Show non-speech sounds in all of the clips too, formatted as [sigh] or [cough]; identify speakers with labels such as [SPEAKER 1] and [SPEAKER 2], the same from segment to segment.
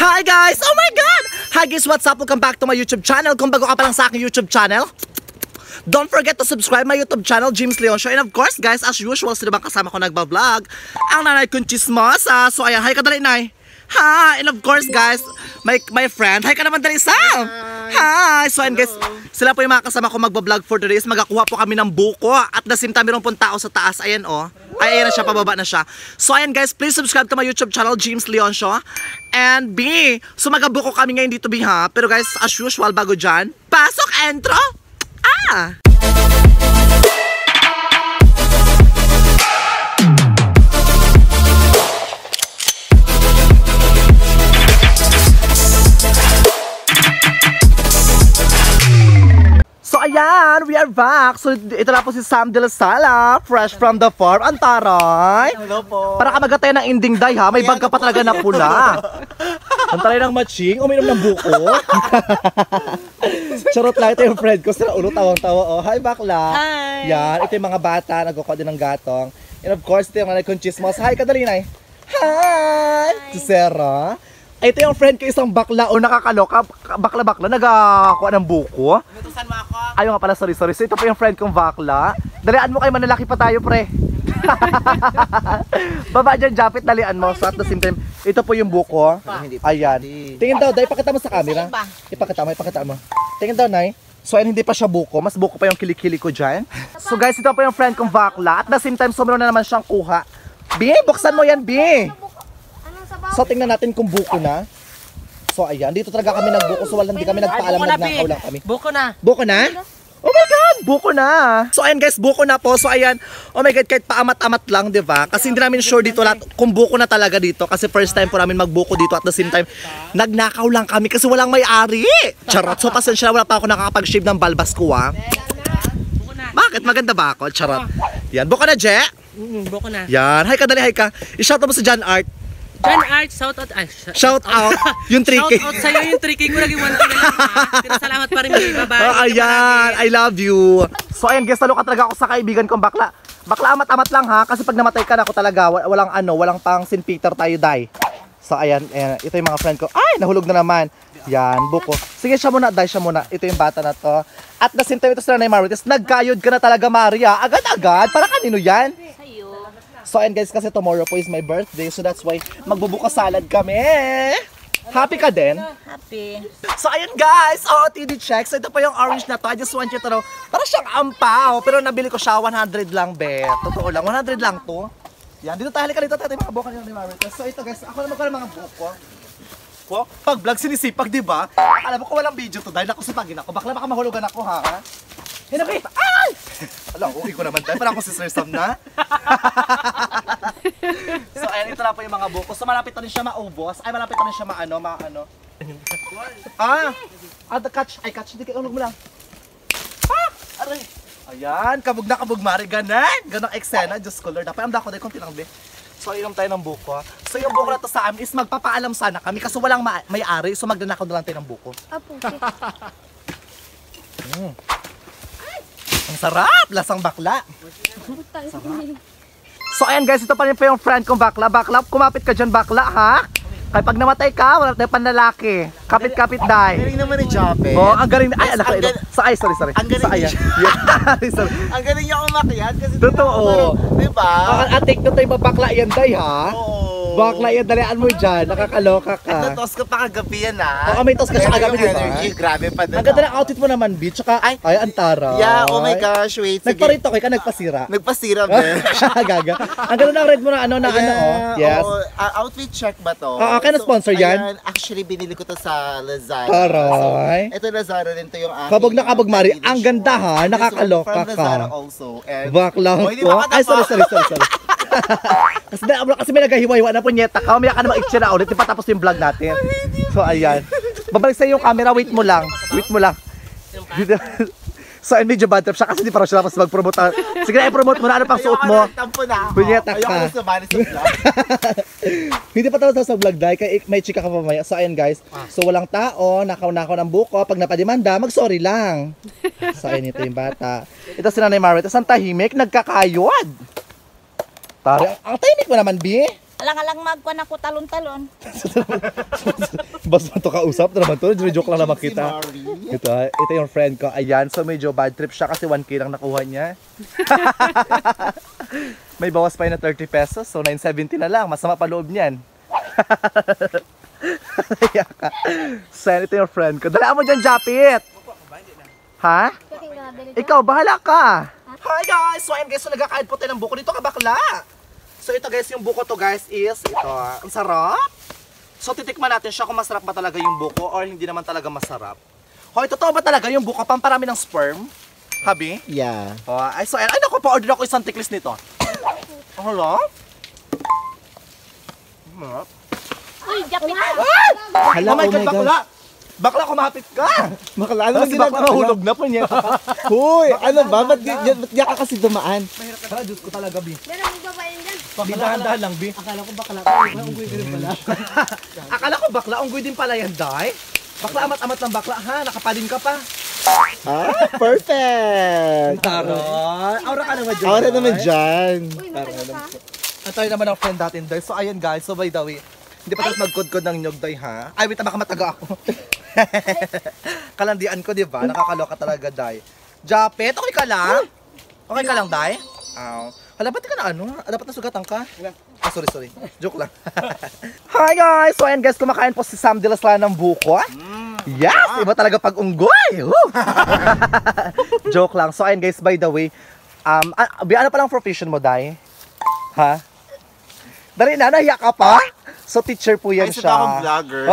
[SPEAKER 1] Hi guys! Oh my God! Hi guys, what's up? Welcome back to my YouTube channel. Kung bago ka pa lang sa aking YouTube channel, don't forget to subscribe my YouTube channel, James Leon. And of course, guys, as usual, sino bang kasama ko nagbablog? Ang nanay kong chismosa. So ayan, hi ka dali, nay. Hi! And of course, guys, my, my friend, hi ka naman dali, Sam! Hi! So ayan, guys, sila po yung mga kasama ko magbablog for today. Magakuha po kami ng buko. At the same time, meron pong tao sa taas. Ayan, oh. Ay, ayan na siya, pababa na siya. So, ayan guys, please subscribe to my YouTube channel, James Leon Show. And B, so magabuko kami ngayon dito, B ha. Pero guys, as usual, bago dyan, pasok, entro! Ah! So ayan, we are back. So ito na po si Sam de la Sala, fresh from the farm. Ang taray.
[SPEAKER 2] Hello po.
[SPEAKER 1] Para ka magatay ng ending day ha, may bag ka pa talaga na pula. [laughs] Ang taray ng matching, uminom ng buko. [laughs] Charot lang, ito yung friend ko. Sila ulo tawang-tawa. Oh, hi bakla.
[SPEAKER 2] Hi.
[SPEAKER 1] Yan, ito yung mga bata, nagkukuha din ng gatong. And of course, ito yung mga nagkunchismos. Hi, kadali na Hi! Si Sarah. Ito yung friend ko, isang bakla o nakakaloka. Bakla-bakla, nagakuha ng buko.
[SPEAKER 2] Nutusan mo ako.
[SPEAKER 1] Ayaw nga pala, sorry, sorry. So ito po yung friend kong bakla. Dalian mo kay manalaki pa tayo, pre. [laughs] Baba dyan, Japit, dalian mo. So at the same time, ito po yung buko. Ayan. Tingin daw, dahil ipakita mo sa camera. Ipakita mo, ipakita mo. Tingin daw, Nay. So ayan, hindi pa siya buko. Mas buko pa yung kilikili ko dyan. So guys, ito po yung friend kong bakla. At the same time, sumiro na naman siyang kuha. B, buksan mo yan, B. So tingnan natin kung buko na. So ayan, dito talaga kami nagbuko. So walang di kami nagpaalam, nagnakaw lang kami.
[SPEAKER 2] Buko na.
[SPEAKER 1] Buko na? Oh my God! Buko na! So ayan guys, buko na po. So ayan, oh my God, kahit paamat-amat lang, di ba? Kasi hindi namin sure dito lahat kung buko na talaga dito. Kasi first time po namin magbuko dito at the same time, nagnakaw lang kami kasi walang may-ari. Charot. So pasensya na, wala pa ako nakakapag-shave ng balbas ko, ah.
[SPEAKER 2] Buko na.
[SPEAKER 1] Bakit? Maganda ba ako? Charot. Yan, buko na, Je.
[SPEAKER 2] Mm, buko na.
[SPEAKER 1] Yan. Hi ka, dali, hi ka. I-shout out mo sa John Art.
[SPEAKER 2] John Art, shout out. Ay, sh-
[SPEAKER 1] Shout out. Yung 3K.
[SPEAKER 2] Shout out sa'yo yung 3K ko naging 1K na lang ha. Pero salamat pa rin mga bye
[SPEAKER 1] Ah, ayan, I love you. So ayan guys, talo ka talaga ako sa kaibigan kong bakla. Bakla amat-amat lang ha, kasi pag namatay ka na ako talaga, wa- walang ano, walang pang St. Peter tayo die. So ayan, ayan, ito yung mga friend ko. Ay, nahulog na naman. Yan, buko. Sige, siya muna, die siya muna. Ito yung bata na to. At the same time, ito sila na Marites. Nagkayod ka na talaga, Maria. Agad-agad. Para kanino yan? So ayan guys, kasi tomorrow po is my birthday. So that's why magbubuka salad kami. Happy ka din?
[SPEAKER 3] Happy.
[SPEAKER 1] So ayun guys, OOTD check. So ito po yung orange na to. I just want you to know. Para siyang ampaw. Pero nabili ko siya 100 lang, be. Totoo lang, 100 lang to. Yan, dito tayo halika dito tayo mga buka ni Marites. So ito guys, ako naman ko ng mga buko. Po, pag vlog sinisipag, di ba? Akala mo ko walang video to dahil nakusipagin ako. Bakla baka mahulugan ako ha. Hinapit! Ay! Ala, okay ko naman tayo. Parang ako si Sir Sam na. [laughs] so ayan, ito na po yung mga buko. So malapit na rin siya maubos. Ay, malapit na rin siya maano, maano. Ah! Ah, the catch. Ay, catch. Hindi ka ulog mo lang. Ah! Aray. Ayan, kabog na kabog mari. Ganan. Ganang eksena. Diyos ko Lord. Dapat ang dako dahil konti lang, be. So, inom tayo ng buko. So, yung buko na to sa amin is magpapaalam sana kami kasi walang ma- may-ari. So, magnanakaw na lang tayo ng buko.
[SPEAKER 3] Apo. [laughs]
[SPEAKER 1] Mm. Ang sarap! Lasang bakla. [laughs] So ayan guys, ito pa rin po yung friend kong bakla. Bakla, kumapit ka dyan bakla ha? Kaya pag namatay ka, wala tayong panlalaki. Kapit-kapit dahil.
[SPEAKER 4] Galing naman ni Jope.
[SPEAKER 1] Oh, ang galing. Ay, anak ko. Sa ay, sorry, sorry.
[SPEAKER 4] ang galing
[SPEAKER 1] Sa ay. Yeah, [laughs] sorry.
[SPEAKER 4] Ang galing niya umakyat kasi
[SPEAKER 1] Totoo.
[SPEAKER 4] Di ba?
[SPEAKER 1] Ang atik na tayo babakla yan, day ha?
[SPEAKER 4] Oo.
[SPEAKER 1] Bakla yan, dalian mo dyan. Nakakaloka ka.
[SPEAKER 4] Natos ka pa kagabi yan ah.
[SPEAKER 1] Oo, may tos ka siya kagabi, di ba?
[SPEAKER 4] energy, grabe pa din.
[SPEAKER 1] Ang ganda ng outfit mo naman, bitch. Tsaka, ay,
[SPEAKER 4] Ay.
[SPEAKER 1] ang tara.
[SPEAKER 4] Yeah, oh my gosh, wait. Sige.
[SPEAKER 1] Nagparito ka, ka nagpasira.
[SPEAKER 4] Nagpasira, [laughs] Ben.
[SPEAKER 1] Gaga. Ang ganda ng red mo na ano, na ano, oh. Yes.
[SPEAKER 4] oo. Ah, outfit check ba to?
[SPEAKER 1] Ah, ah, kaya na-sponsor yan?
[SPEAKER 4] ayan, actually, binili ko to sa Lazada.
[SPEAKER 1] Taray.
[SPEAKER 4] So, ito Lazada rin to yung aking.
[SPEAKER 1] Kabog na kabog, Mari.
[SPEAKER 4] uh,
[SPEAKER 1] Ang ganda, ha? Nakakaloka
[SPEAKER 4] From
[SPEAKER 1] ka.
[SPEAKER 4] Lazada also. And,
[SPEAKER 1] Bakla
[SPEAKER 4] Oh,
[SPEAKER 1] po.
[SPEAKER 4] makatapa.
[SPEAKER 1] Ay, sorry, sorry, sorry, sorry. [laughs] kasi, na, kasi may naghahiwa-hiwa na punyeta ka. Mamaya ka na mag-extra na ulit. Di pa tapos yung vlog natin. So, ayan. Babalik sa yung camera. Wait mo lang. Wait mo lang. [laughs] so, and medyo bad trip siya kasi di pa raw siya tapos mag-promote. ah. Sige na, i-promote mo na. Ano pang suot mo?
[SPEAKER 4] Tampo na ako.
[SPEAKER 1] Punyeta
[SPEAKER 4] Ayoko
[SPEAKER 1] ka.
[SPEAKER 4] na sumali sa vlog. [laughs]
[SPEAKER 1] Hindi pa tapos sa vlog dahil kay may chika ka pa mamaya. So ayan guys. So walang tao, nakaw-nakaw ng buko. Pag napadimanda, mag-sorry lang. So ayan ito yung bata. Ito si Nanay Marit. Tapos ang tahimik, nagkakayod. Tari, ang tahimik mo naman, Bi.
[SPEAKER 3] Alang-alang magkuhan ako talon-talon. [laughs]
[SPEAKER 1] Basta to kausap na naman to. Joke lang naman kita. Ito, ito yung friend ko. Ayan, so medyo bad trip siya kasi 1K lang nakuha niya. [laughs] May bawas pa yun na 30 pesos, so 970 na lang. Masama pa loob niyan. [laughs] Sen, ito yung friend ko. Dala mo dyan, Japit! Ha? Ikaw, bahala ka! Hi guys! So ayun guys, so nagkakain po tayo ng buko dito ka bakla. So ito guys, yung buko to guys is ito. ah, Ang sarap! So titikman natin siya kung masarap ba talaga yung buko or hindi naman talaga masarap. Hoy, totoo ba talaga yung buko pamparami ng sperm? Habi?
[SPEAKER 4] Yeah.
[SPEAKER 1] Oh, ay, so, ay, ay, naku, pa-order ako isang tiklis nito. [coughs] Oh, Hala? Sarap.
[SPEAKER 3] Uy, japit
[SPEAKER 4] Hala,
[SPEAKER 1] oh my
[SPEAKER 4] oh
[SPEAKER 1] God,
[SPEAKER 4] my
[SPEAKER 1] bakla! Kumapit ka! [laughs]
[SPEAKER 4] Bakla, ano
[SPEAKER 1] Ano si bakla
[SPEAKER 4] ginagawa?
[SPEAKER 1] mahulog na po niya. [laughs]
[SPEAKER 4] Hoy, ano ba? Ba't di, ba't di ka kasi dumaan?
[SPEAKER 1] Hala, Diyos ko talaga, Bi.
[SPEAKER 3] Meron mo ba yan dyan?
[SPEAKER 1] Bi, dahan-dahan lang, Bi.
[SPEAKER 5] Akala ko bakla. Ay, unggoy ka rin pala. [laughs]
[SPEAKER 1] Akala ko bakla, unggoy din pala yan, Day. Bakla, amat-amat ng bakla, ha? Nakapadin ka pa.
[SPEAKER 4] Ah, perfect!
[SPEAKER 1] Taray. Aura ka naman dyan.
[SPEAKER 4] Ako na naman dyan.
[SPEAKER 3] Uy, matagal pa.
[SPEAKER 1] At tayo naman ang friend natin, Day. So, ayan, guys. So, by the way, hindi pa tayo magkod-kod ng nyog, Day, ha? Ay, wait, baka mataga ako. [laughs] Kalandian ko, di ba? Nakakaloka talaga, Day. Japet, okay ka lang? Okay ka lang, Day? Aw. Hala, ba't ka na ano? Ah, Dapat nasugatan ka? Ah, sorry, sorry. Joke lang. [laughs] Hi guys! So ayan guys, kumakain po si Sam de las Lana ng buko. Yes! Iba talaga pag unggoy! [laughs] Joke lang. So ayan guys, by the way, um, ah, ano palang profession mo, Day? Ha? Dari na, nahiya ka pa? So teacher po yan
[SPEAKER 4] Ay,
[SPEAKER 1] siya.
[SPEAKER 4] pa akong vlogger.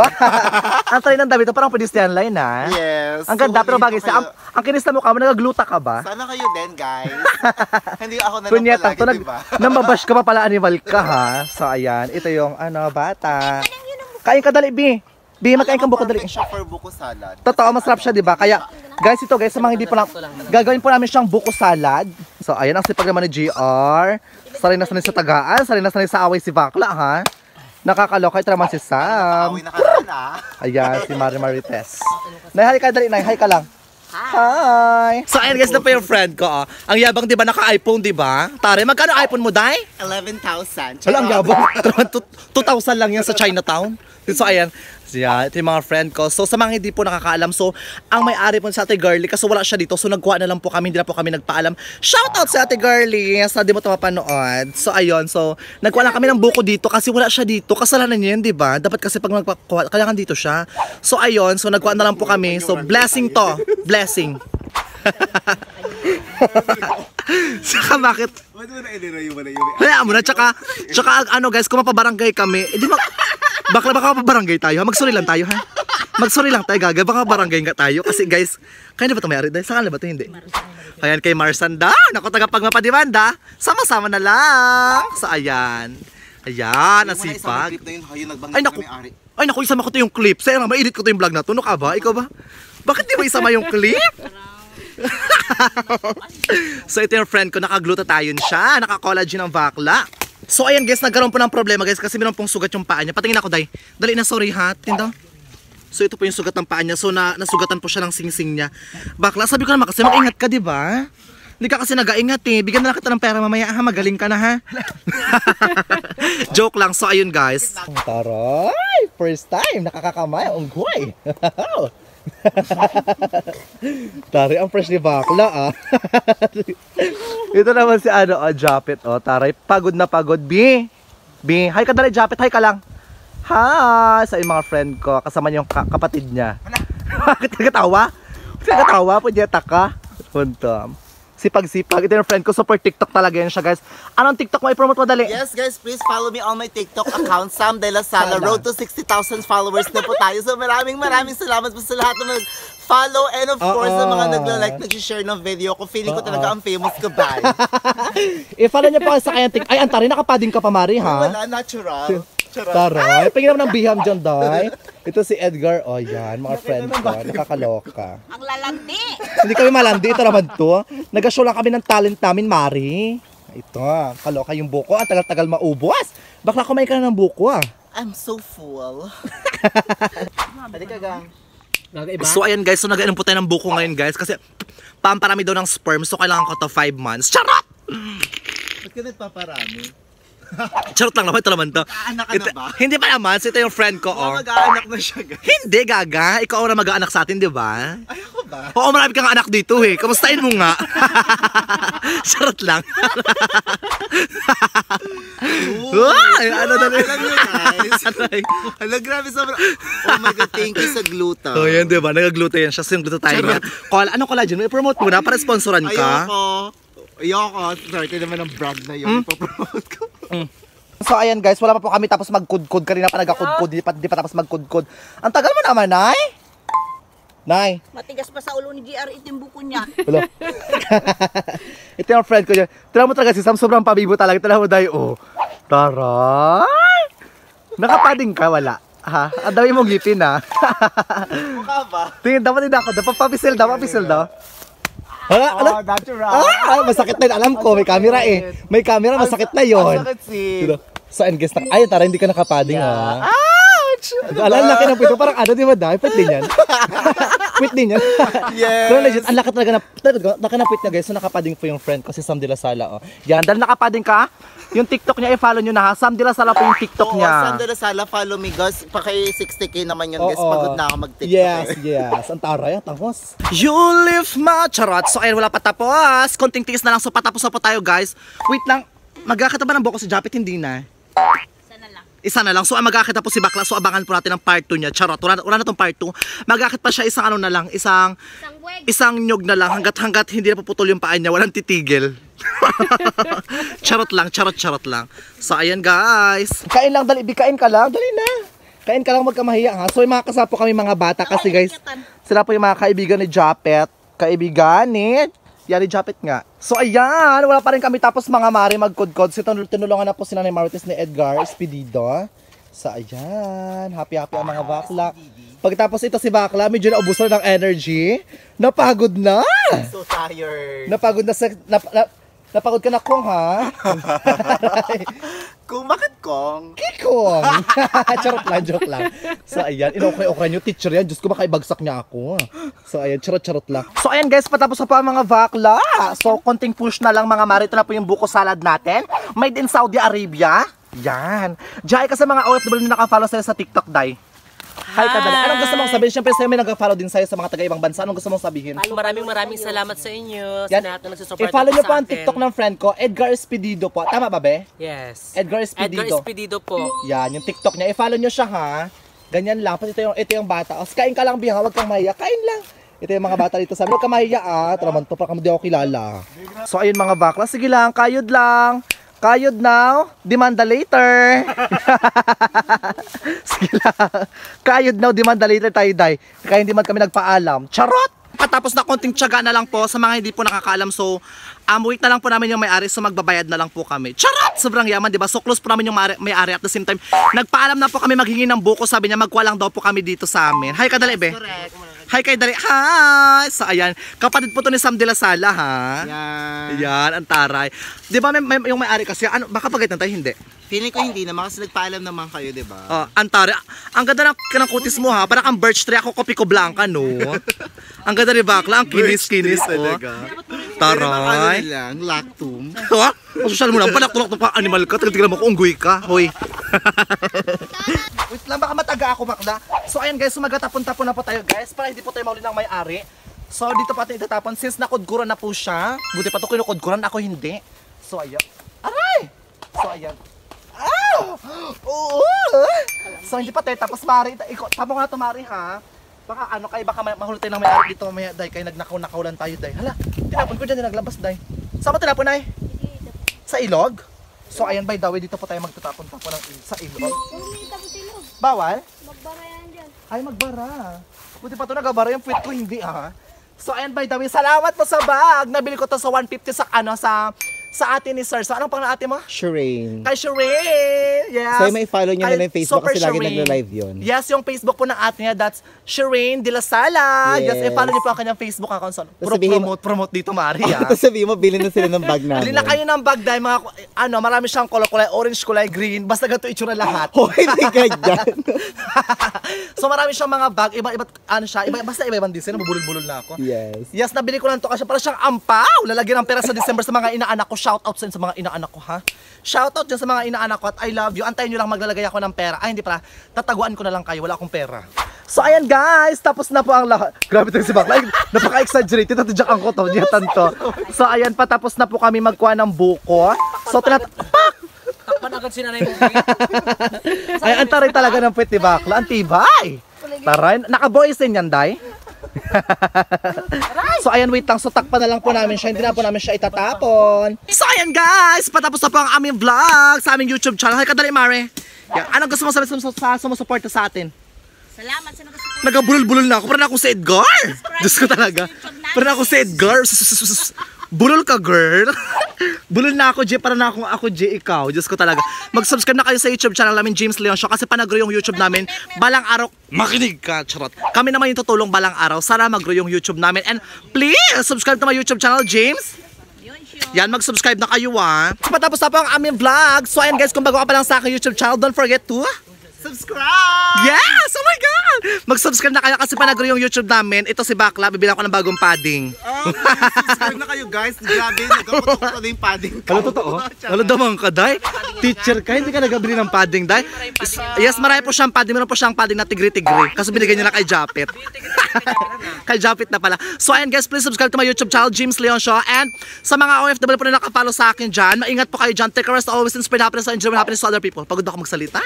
[SPEAKER 4] [laughs]
[SPEAKER 1] ang try ng damit, parang pedestrian line ha?
[SPEAKER 4] Yes.
[SPEAKER 1] Ang ganda,
[SPEAKER 4] So,
[SPEAKER 1] pero bagay siya. Ang, ang kinis na mukha mo, nagagluta ka ba?
[SPEAKER 4] Sana kayo din, guys. [laughs] Hindi ako na lang
[SPEAKER 1] Kunyetang
[SPEAKER 4] palagi,
[SPEAKER 1] to,
[SPEAKER 4] diba? [laughs]
[SPEAKER 1] namabash ka pa pala animal ka ha. So ayan, ito yung ano, bata. Kain ka dali, Bi. Bi, magkain kang buko dali.
[SPEAKER 4] Siya for buko salad.
[SPEAKER 1] Totoo, masarap siya, di ba? Kaya, guys, ito guys, sa mga hindi po lang, gagawin po namin siyang buko salad. So, ayan ang sipag naman ni GR. Sanay na sanay sa tagaan, sanay na sanay sa away si Bakla, ha? Nakakaloka, ito naman si Sam.
[SPEAKER 4] Away na ah.
[SPEAKER 1] Ayan, si Mari Marites. Nay, hi ka dali, Nay. Hi ka lang. Hi! So, ayan guys, na pa yung friend ko, oh. Ang yabang, di ba, naka-iPhone, di ba? Tare, magkano iPhone mo, Day?
[SPEAKER 4] 11,000.
[SPEAKER 1] Wala, ang yabang. [laughs] 2,000 lang yan sa Chinatown. So, ayan. Siya, ito yung mga friend ko. So, sa mga hindi po nakakaalam, so, ang may-ari po sa Ate Girlie, kasi wala siya dito, so nagkuha na lang po kami, hindi na po kami nagpaalam. Shout out sa Ate Girlie, sa di mo ito mapanood. So, ayun, so, nagkuha lang kami ng buko dito kasi wala siya dito. Kasalanan niya yun, di ba? Dapat kasi pag magpakuha, kailangan dito siya. So, ayun, so nagkuha na lang po kami. So, blessing to. Blessing. [laughs] Saka bakit?
[SPEAKER 4] Ba't
[SPEAKER 1] mo na tsaka, tsaka ano guys, kung mapabarangay kami, edi mag, bakla baka mapabarangay tayo ha, magsorry lang tayo ha. Magsorry lang tayo gaga, baka barangay nga tayo. Kasi guys, kaya na ba ito may-ari? Saan na ba ito? Hindi. Ayan kay Marsanda, naku tagapag mapadimanda, sama-sama na lang. So ayan. Ayan, ang sipag. Ay naku, ay naku, isama ko to yung clip. Sayang na, mainit ko to yung vlog na to. Ka ba? Ikaw ba? Bakit di mo isama yung clip? [laughs] so ito yung friend ko, nakagluta tayo siya, naka-collagen ng bakla. So ayan guys, nagkaroon po ng problema guys kasi meron pong sugat yung paa niya. Patingin ako, Day. Dali na, sorry ha. Tindaw. So ito po yung sugat ng paa niya. So na, nasugatan po siya ng singsing niya. Bakla, sabi ko naman kasi mag-ingat ka, di ba? Hindi ka kasi nag-aingat eh. Bigyan na lang kita ng pera mamaya ha. Magaling ka na ha. [laughs] Joke lang. So ayun guys. Taray! First time nakakakamay. Unggoy. [laughs] [laughs] Taray, ang fresh ni Bakla ah. [laughs] Ito naman si ano, oh, Japet. Oh, taray, pagod na pagod. B. B. Hi ka dali, Japet. Hi ka lang. Hi! Sa mga friend ko. Kasama yung ka- kapatid niya. [laughs] Bakit nagkatawa? Bakit nagkatawa? Punyeta ka. Punto. Sipag-sipag. Ito yung friend ko. Super TikTok talaga yan siya, guys. Anong TikTok mo? I-promote mo dali.
[SPEAKER 4] Yes guys, please follow me on my TikTok account, Sam De La Sala. Road to 60,000 followers na po tayo. So maraming maraming salamat po sa lahat na follow and of course sa mga nagla-like, nag-share ng video ko. Feeling ko talaga ang famous ka ba? [laughs]
[SPEAKER 1] I-follow niyo po sa kanyang TikTok. Ay, antari, nakapading ka pa, Mari, ha?
[SPEAKER 4] Wala, natural.
[SPEAKER 1] Taray. Pagin naman ng biham dyan, Day. [laughs] Ito si Edgar. O, oh, yan. Mga friend ko. Nakakaloka.
[SPEAKER 3] Ang lalandi.
[SPEAKER 1] Hindi kami malandi. Ito naman to. Nag-show lang kami ng talent namin, Mari. Ito, kaloka yung buko. Ang tagal-tagal maubos. Bakla kumain ka na ng buko, ah.
[SPEAKER 4] I'm so full. [laughs] Balik ka gang.
[SPEAKER 5] Gagaiba?
[SPEAKER 1] So ayan guys, so nag-inom po tayo ng buko ngayon guys kasi pamparami daw ng sperm so kailangan ko to 5 months. Charot!
[SPEAKER 4] Ba't ka nagpaparami?
[SPEAKER 1] Charot lang naman, ito naman to.
[SPEAKER 4] Anak ka na ba?
[SPEAKER 1] Hindi pa naman, so ito yung friend ko, oh.
[SPEAKER 4] Mag-aanak na siya, guys.
[SPEAKER 1] Hindi, gaga. Ikaw ang mag-aanak sa atin, di ba?
[SPEAKER 4] Ay, ako ba?
[SPEAKER 1] Oo, marami kang anak dito eh. Kamustahin mo nga. [laughs] Charot lang. Ay, ano na
[SPEAKER 4] Alam niyo, guys. Hala, grabe sobrang... Oh my God, thank you sa gluta.
[SPEAKER 1] So, yan, di ba? Nag-gluten yan siya. So, yung glutathione niya. Call, ano collagen? May promote mo na para sponsoran ka.
[SPEAKER 4] Ayoko. Ayoko. Swerte naman ang brand na
[SPEAKER 1] Hmm?
[SPEAKER 4] yun. Ipopromote ko. [laughs]
[SPEAKER 1] So ayan guys, wala pa po kami tapos magkudkod. Kanina pa nagkakudkod, di pa, di pa tapos magkudkod. Ang tagal mo naman, Nay. Nay.
[SPEAKER 3] Matigas pa sa ulo ni GR itim buko niya. [laughs]
[SPEAKER 1] Hello. [laughs] Ito yung friend ko yun. Tira mo talaga si Sam, sobrang pabibo talaga. Tira mo dahil, oh. Taray! Nakapading ka, wala. Ha? Ang dami mong ngipin, ha?
[SPEAKER 4] Mukha ba?
[SPEAKER 1] Tingin, dapat din ako. Dapat papisil daw, papisil daw. Hala, hala.
[SPEAKER 4] Oh, natural.
[SPEAKER 1] Ah, masakit na yun. Alam ko, may camera eh. May camera, masakit na yun.
[SPEAKER 4] Ang sakit, sis.
[SPEAKER 1] Dito. Sa end guest na. Ay, tara, hindi ka nakapading, ha? Ouch! Alam, laki ng pito. Parang ano, di ba? Pwit din yan. Pwit din yan. [laughs]
[SPEAKER 4] Yes.
[SPEAKER 1] Pero legit, ang laki talaga na, pwit niya, guys. So, nakapading po yung friend ko, si Sam de la Sala, oh. Yan, dahil nakapading ka, yung TikTok niya, i-follow nyo na, ha? Sam de la Sala po yung TikTok
[SPEAKER 4] Oo,
[SPEAKER 1] niya.
[SPEAKER 4] Sandra Sala, follow me, guys. Pa kay 60k naman yun, guys.
[SPEAKER 1] Oo.
[SPEAKER 4] Pagod na ako mag-tiktok.
[SPEAKER 1] Yes,
[SPEAKER 4] eh.
[SPEAKER 1] yes. Ang taray, ang tangos. You live ma charot. So, ayun, wala pa tapos. Konting tiis na lang. So, patapos na po tayo, guys. Wait lang. Magkakita ba ng buko si Japit? Hindi na. Isa na lang. So, ang magkakita po si Bakla. So, abangan po natin ang part 2 niya. Charot. Wala, wala na tong part 2. Magkakit pa siya isang ano na lang. Isang,
[SPEAKER 3] Isang buweg.
[SPEAKER 1] isang nyog na lang. Hanggat, hanggat hindi na puputol yung paa niya. Walang titigil. [laughs] charot lang. Charot, charot lang. So, ayan guys. Kain lang. Dali. Kain ka lang. Dali na. Kain ka lang. Huwag ka mahiya ha. So, yung mga kasapo kami mga bata kasi guys. Sila po yung mga kaibigan ni Japet. Kaibigan ni... Yan ni Japet nga. So ayan, wala pa rin kami tapos mga mari magkudkod. So tinul- tinulungan na po sila ni Marites ni Edgar Espedido. So ayan, happy-happy ang mga bakla. Pagkatapos ito si bakla, medyo naubusan ng energy. Napagod na!
[SPEAKER 4] So tired.
[SPEAKER 1] Napagod na sa... Nap, nap- napagod ka na kong ha? [laughs]
[SPEAKER 4] Kung bakit kong?
[SPEAKER 1] Kikong! [laughs] charot lang, joke lang. So ayan, inokay-okay nyo, teacher yan. Diyos ko, baka ibagsak niya ako. So ayan, charot-charot lang. So ayan guys, patapos na pa mga bakla. So konting push na lang mga marito na po yung buko salad natin. Made in Saudi Arabia. Yan. Diyan ka sa mga OFW na nakafollow sa'yo sa TikTok, Day. Hi, Kadali. Anong gusto mong sabihin? Siyempre sa'yo may nag-follow din sa'yo sa mga taga-ibang bansa. Anong gusto mong sabihin?
[SPEAKER 2] Maraming maraming salamat sa inyo. Sa
[SPEAKER 1] Yan.
[SPEAKER 2] lahat na nagsusupport
[SPEAKER 1] I-follow nyo
[SPEAKER 2] sa
[SPEAKER 1] po ang. TikTok ng friend ko, Edgar Espedido po. Tama ba, be?
[SPEAKER 2] Yes.
[SPEAKER 1] Edgar Espedido.
[SPEAKER 2] Edgar Espedido po.
[SPEAKER 1] Yan, yung TikTok niya. I-follow nyo siya ha. Ganyan lang. Pati ito yung, ito yung bata. O, kain ka lang, biha. Huwag kang mahiya. Kain lang. Ito yung mga bata dito sa amin. Huwag kang mahiya ah. Ito naman to. Parang di ako kilala. So, ayun mga bakla. Sige lang. Kayod lang. Kayod now. Demanda later. [laughs] Sige lang. Kayod now. Demanda later tayo, Day. Kaya hindi man kami nagpaalam. Charot! Patapos na konting tiyaga na lang po sa mga hindi po nakakaalam. So, um, wait na lang po namin yung may-ari. So, magbabayad na lang po kami. Charot! Sobrang yaman, di ba? So, close po namin yung may- may-ari at the same time. Nagpaalam na po kami maghingi ng buko. Sabi niya, magkuha lang daw po kami dito sa amin. Hi, kadali, be. Hi, kay Dali. Hi! So, ayan. Kapatid po to ni Sam de la Sala, ha?
[SPEAKER 4] Yan.
[SPEAKER 1] Ayan, ang taray. Di ba may, may- yung may-ari kasi, ano, baka pagalitan tayo, hindi.
[SPEAKER 4] Feeling ko hindi naman kasi nagpaalam naman kayo, di ba?
[SPEAKER 1] Oh, ang taray. Ang ganda ng, ng kutis mo, ha? Parang kang birch tree. Ako, kopi ko blanca, no? ang ganda ni Bakla. Ang kinis-kinis,
[SPEAKER 4] tree
[SPEAKER 1] oh.
[SPEAKER 4] baka ano
[SPEAKER 1] Taray.
[SPEAKER 4] lang, lactum.
[SPEAKER 1] Ha? Social mo lang, panak-tulak pa animal ka. Tignan mo ko, unggoy ka. Hoy. [laughs] Wait lang, baka mataga ako, bakla. So, ayan guys, so magtatapon-tapon na po tayo, guys, para hindi po tayo mauli ng may-ari. So, dito pa tayo itatapon. Since nakudkuran na po siya, buti pa to kinukudkuran, ako hindi. So, ayan. Aray! So, ayan. Oo! So, hindi pa tayo. Tapos, Mari, ikaw, tapon nga to, Mari, ha? Baka ano kayo, baka ma- mahulog tayo ng may-ari dito, may day, kayo nagnakaw-nakaw lang tayo, day. Hala, tinapon ko dyan, naglabas, day. Saan mo tinapon, ay? Sa ilog? So, ayan, by the way, dito po tayo magtatapon-tapon ng il- sa ilog. Bawal?
[SPEAKER 3] Magbara yan dyan.
[SPEAKER 1] Ay, magbara. Buti pa ito nagabara yung puwit ko, hindi ha. So, ayan by the way, salamat po sa bag. Nabili ko to sa 150 sa ano, sa sa atin ni Sir. So, anong pang ate mo?
[SPEAKER 6] Shireen.
[SPEAKER 1] Kay Shireen! Yes!
[SPEAKER 6] So, may follow nyo na yung Facebook kasi lagi
[SPEAKER 1] Shireen.
[SPEAKER 6] nagla-live yun.
[SPEAKER 1] Yes, yung Facebook po ng ate niya, that's Shireen de la Sala. Yes,
[SPEAKER 6] Yes.
[SPEAKER 1] i-follow niyo po ang kanyang Facebook account. So, pro-
[SPEAKER 6] sabihin-
[SPEAKER 1] promote, promote dito, Mari, ha? [laughs]
[SPEAKER 6] Tapos sabihin mo, bilhin na sila ng bag [laughs] namin.
[SPEAKER 1] Bili na kayo ng bag dahil mga, ano, marami siyang color, kulay orange, kulay green. Basta ganito itsura lahat.
[SPEAKER 6] Hoy, hindi [laughs] ganyan.
[SPEAKER 1] so marami siyang mga bag, iba iba ano siya, iba basta iba-ibang design, nabubulol-bulol na ako.
[SPEAKER 6] yes.
[SPEAKER 1] Yes, nabili ko lang to kasi para siyang ampaw. Lalagyan ng pera sa December sa mga inaanak ko siya. Shoutout sa sa mga inaanak ko, ha? Shoutout dyan sa mga inaanak ko at I love you. Antayin nyo lang maglalagay ako ng pera. Ay, hindi pala. Tataguan ko na lang kayo. Wala akong pera. So, ayan guys. Tapos na po ang lahat. [laughs] Grabe tayo si Bakla. Napaka-exaggerated. Natadyak ko to. Diyatan to. So, ayan. Patapos na po kami magkuha ng buko. So, tinat...
[SPEAKER 5] Takpan agad si nanay mo. [laughs]
[SPEAKER 1] Ay, ang taray talaga ng puwet ni Bakla. Ang tibay. Taray. Naka-boys din yan, Day. So ayan, wait lang. So takpan na lang po namin siya. Hindi na po namin siya itatapon. So ayan guys, patapos na po ang aming vlog sa aming YouTube channel. Hay kadali, Mare. Yan. Anong gusto mo sabihin sa, sumusuporta sa atin?
[SPEAKER 3] Salamat sa nagasuporta.
[SPEAKER 1] Nagabulol-bulol na ako. Parang ako si Edgar. Diyos ko talaga. Parang ako si Edgar. Bulol ka, girl. Bulol na ako, J. Parang na ako, ako, J. Ikaw. Diyos ko talaga. Mag-subscribe na kayo sa YouTube channel namin, James Leon Show. Kasi panagro yung YouTube namin. Balang araw, makinig ka, charot. Kami naman yung tutulong balang araw. Sana magro yung YouTube namin. And please, subscribe to my YouTube channel, James. Yan, mag-subscribe na kayo ah. Patapos na po ang aming vlog. So ayan guys, kung bago ka pa lang sa aking YouTube channel, don't forget to
[SPEAKER 4] Subscribe!
[SPEAKER 1] Yes! Oh my God! Mag-subscribe na kayo kasi panagro yung YouTube namin. Ito si Bakla, bibilang ko ng bagong padding.
[SPEAKER 4] Oh, subscribe na kayo guys. Grabe, nagkaputok ko na yung padding ko.
[SPEAKER 1] Ano totoo? Ano damang ka, Day? Teacher ka, hindi ka nagabili ng padding, Day? Yes, marami po siyang padding. Meron po siyang padding na tigri-tigri. Kasi binigay niya na kay Japet. kay Japet na pala. So, ayan guys, please subscribe to my YouTube channel, James Leon Show. And sa mga OFW po na nakapalo sa akin dyan, maingat po kayo dyan. Take a rest, always inspired happiness, enjoy happiness to other people. Pagod na ako magsalita.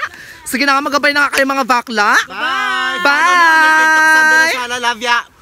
[SPEAKER 1] Sige na nga, magabay na nga kayo mga bakla.
[SPEAKER 4] Bye!
[SPEAKER 1] Bye!
[SPEAKER 4] Love ya!